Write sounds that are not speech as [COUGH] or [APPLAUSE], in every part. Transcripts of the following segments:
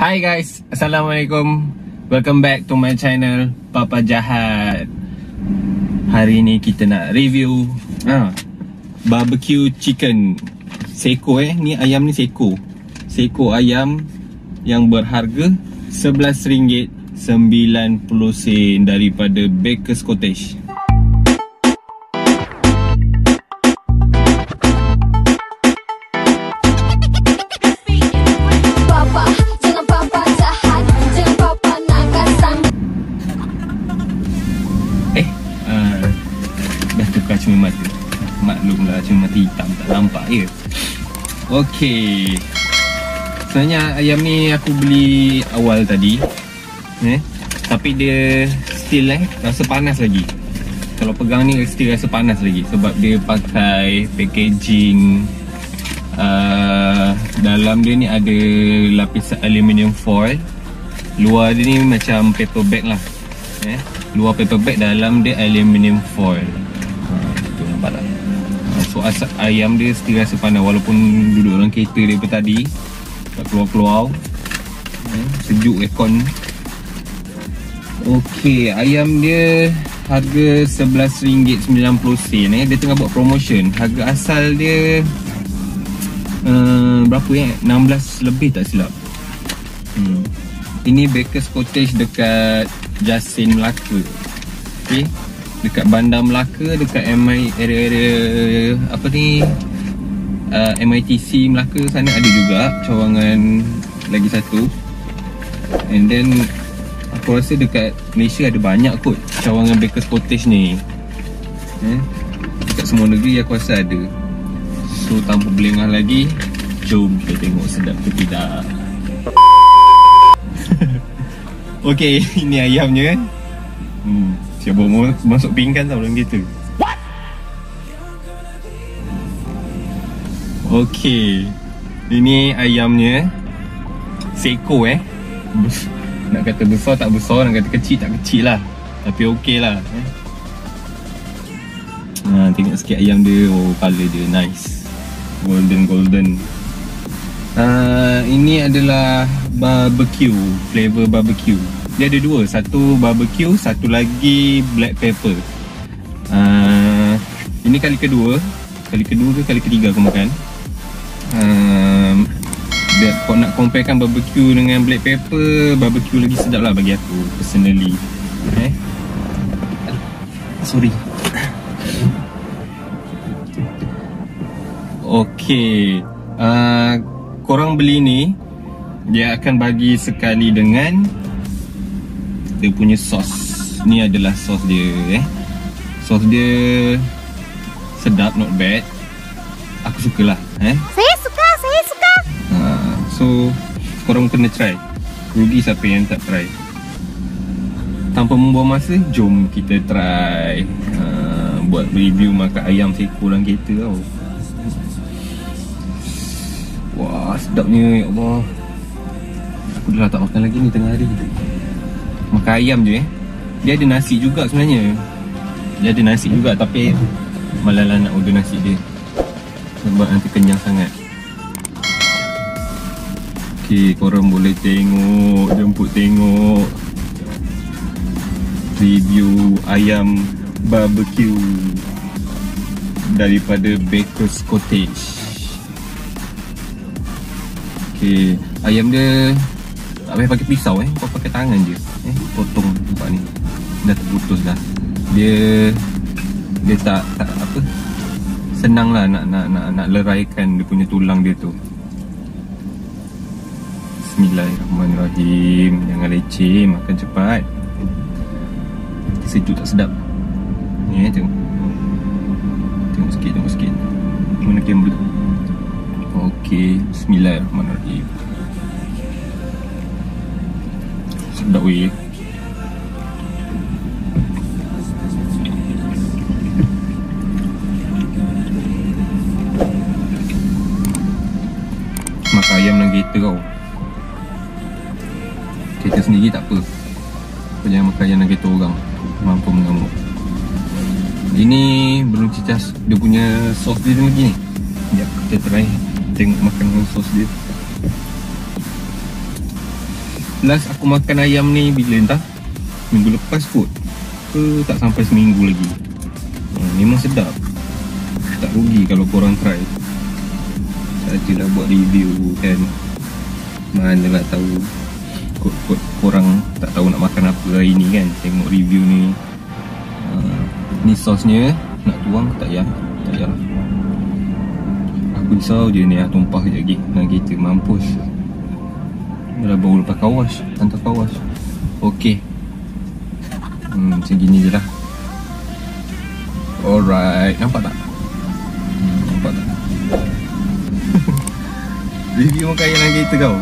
Hi guys, Assalamualaikum. Welcome back to my channel Papa Jahat. Hari ni kita nak review ha, Barbecue chicken. Seko eh, ni ayam ni seko. Seko ayam yang berharga RM11.90 daripada Baker's Cottage Cermin mata hitam tak nampak ya. Okey. Sebenarnya ayam ni aku beli awal tadi eh? Tapi dia still eh, rasa panas lagi. Kalau pegang ni still rasa panas lagi Sebab dia pakai packaging uh, Dalam dia ni ada lapisan aluminium foil. Luar dia ni macam paper bag lah eh? Luar paper bag dalam dia aluminium foil So asap ayam dia still rasa panas Walaupun duduk dalam kereta daripada tadi Tak keluar-keluar eh? Sejuk aircon Okey, ayam dia harga RM11.90 eh. Dia tengah buat promotion Harga asal dia uh, Berapa eh? 16 lebih tak silap hmm. Ini Baker's Cottage dekat Jasin Melaka Okay Dekat Bandar Melaka Dekat MI area-area Apa ni uh, MITC Melaka sana ada juga Cawangan lagi satu. And then Aku rasa dekat Malaysia ada banyak kot Cawangan Baker's Cottage ni. Eh? Dekat semua negeri aku rasa ada. So tanpa berlengah lagi Jom kita tengok sedap ke tidak. [LAUGHS] Okay, [LAUGHS] ini ayamnya. Hmm, Siapa mau masuk pinggan tau dalam kereta. Okay Ini ayamnya. Seko eh. Nak kata besar tak besar Nak kata kecil tak kecil lah. Tapi okey lah eh. ha, Tengok sikit ayam dia. Oh colour dia nice. Golden golden. Uh, Ini adalah Barbecue Flavor barbecue Dia ada dua. Satu barbecue Satu lagi black pepper. Uh, Ini kali kedua. Kali kedua ke kali ketiga aku makan. Dia, Kau nak comparekan barbecue dengan black pepper Barbecue lagi sedap lah bagi aku Personally. Eh? Sorry. Okay uh, Korang beli ni Dia akan bagi sekali dengan Dia punya sos Ni adalah sos dia eh. Sos dia Sedap not bad. Aku sukalah eh. Saya suka, saya suka. Uh, So Korang kena try. Rugi siapa yang tak try. Tanpa membuang masa Jom kita try. Uh, Buat review makan ayam seko dalam kereta tau. Wah sedapnya ya Allah. Aku dah tak makan lagi ni tengah hari Makan ayam je eh. Dia ada nasi juga sebenarnya. Dia ada nasi juga tapi Malah lah nak order nasi dia. Sebab nanti kenyang sangat. Okay korang boleh tengok Jemput tengok. Review ayam barbecue Daripada Baker's Cottage. Okay, ayam dia tak payah pakai pisau eh, kau pakai tangan je. Eh, potong nampak ni. Dah terputus dah. Dia dia tak tak apa senang lah nak nak nak nak leraikan dia punya tulang dia tu. Bismillahirrahmanirrahim. Jangan leceh, makan cepat. Sejuk tak sedap. Ni eh, tengok. Tengok sikit, tengok sikit. Mana kamera? Okey, bismillahirrahmanirrahim. Sedap weh. Makan ayam dalam kereta kau. Kereta sendiri tak apa. Kau jangan makan ayam dalam kereta orang. Mampu mengamuk. Ini belum cicas dia punya sos dia lagi ni. Sekejap kita try tengok makan sos dia Last aku makan ayam ni bila entah? Minggu lepas kot. Ke tak sampai seminggu lagi? Hmm, Memang sedap. Tak rugi kalau korang try. Sajalah buat review kan. Mana nak tahu kor- kor- Korang tak tahu nak makan apa hari ni kan. Tengok review ni. Uh, Ni sosnya Nak tuang tak payah Tak payah Aku risau je ni ah, tumpah je lagi. Nak kereta mampus Dah baru lepas kawas Hantar kawas Okey Hmm macam gini je lah Alright Nampak tak? Hmm, nampak tak? Review makan ayam dalam kereta kau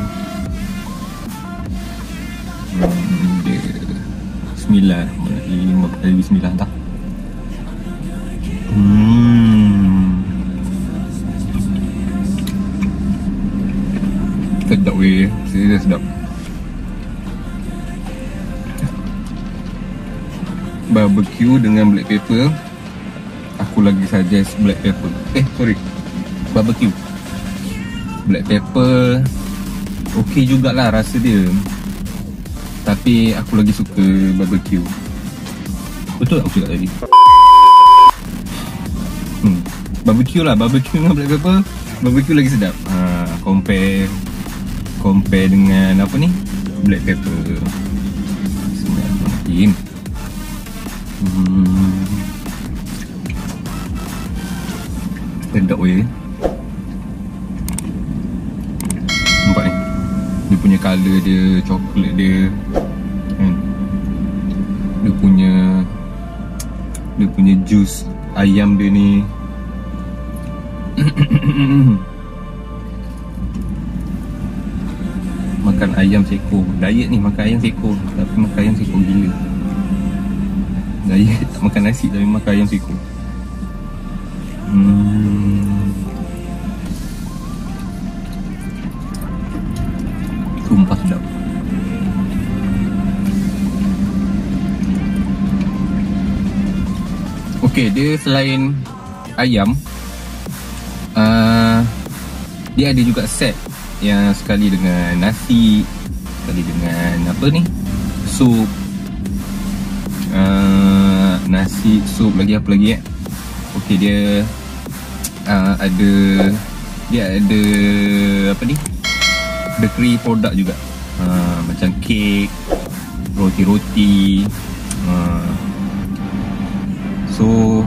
Hmm dia Bismillah Lima kali bismillah tak? Weh Serius sedap. Barbecue dengan black pepper. Aku lagi suggest black pepper. Eh sorry. Barbecue. Black pepper. Okey jugalah rasa dia. Tapi aku lagi suka barbecue. Betul aku cakap tadi? Hmm. Barbecue lah. Barbecue dengan black pepper. Barbecue lagi sedap. Ha, Compare Compare dengan apa ni? Black pepper. Bismillahirrahmanirrahim. Hmm. Sedap weh. Nampak ni? Dia punya colour dia Coklat dia kan? Dia punya Dia punya juice Ayam dia ni [CLEARS THROAT] Makan ayam seko. Diet ni makan ayam seko Tapi makan ayam seko gila. Diet tak makan nasi Tapi makan ayam seko. Hmm. Sumpah sedap. Okay, dia selain ayam Dia ada juga set Yang sekali dengan nasi Sekali dengan apa ni? Sup. Uh, Nasi, sup lagi apa lagi eh? Okay dia uh, Ada Dia ada Apa ni? Bakery product juga. Uh, Macam kek Roti-roti uh, So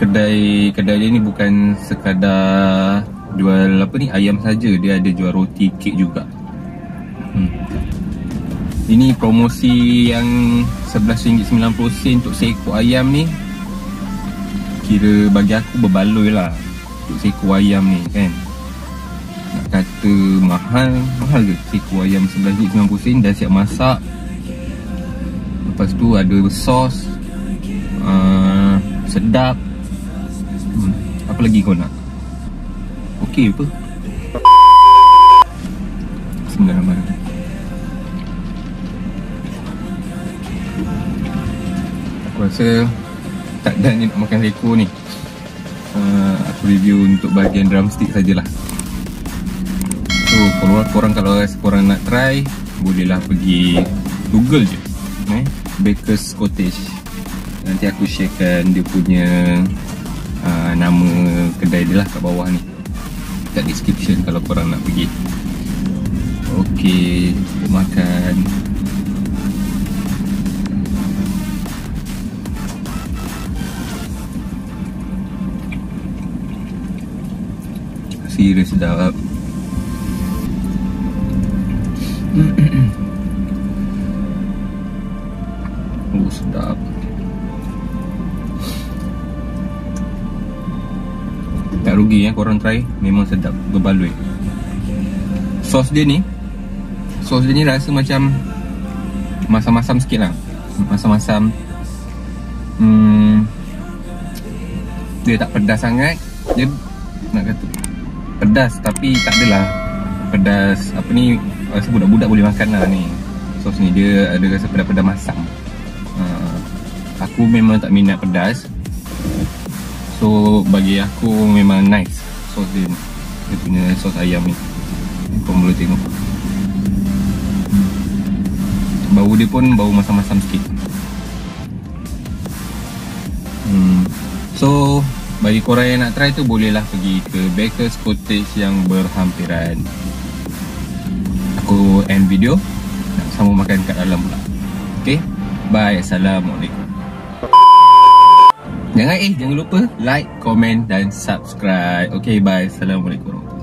Kedai Kedai dia ni bukan Sekadar Jual apa ni Ayam saja Dia ada jual roti Kek juga hmm. Ini promosi yang RM11.90 Untuk seekor ayam ni Kira bagi aku berbaloi lah Untuk seekor ayam ni kan Nak kata mahal Mahal ke seekor ayam RM11.90 Dah siap masak Lepas tu ada sos uh, Sedap hmm. Apa lagi kau nak? Okey apa? Bismillahirrahmanirrahim. Aku rasa tak dan ni nak makan reko ni. Uh, Aku review untuk bahagian drumstick sajalah. So korang, korang kalau rasa korang nak try Bolehlah pergi Google je eh? Baker's Cottage. Nanti aku sharekan dia punya uh, Nama kedai dia lah kat bawah ni Kat description kalau korang nak pergi. Okay Makan. Serius sedap korang try Memang sedap Berbaloi. Sos dia ni Sos dia ni rasa macam Masam-masam sikit lah. Masam-masam hmm, Dia tak pedas sangat. Dia Nak kata Pedas tapi tak adalah. Pedas Apa ni Rasa budak-budak boleh makan lah ni. Sos ni dia ada rasa pedas-pedas masam. Uh, Aku memang tak minat pedas. So bagi aku memang nice sos dia ni Dia punya sos ayam ni. Kau boleh tengok. Bau dia pun bau masam-masam sikit. Hmm. So bagi korang yang nak try tu bolehlah pergi ke Baker's Cottage yang berhampiran. Aku end video. Sama makan kat dalam pula. Okay Bye. Assalamualaikum Jangan eh jangan lupa like, komen dan subscribe. Okay bye. Assalamualaikum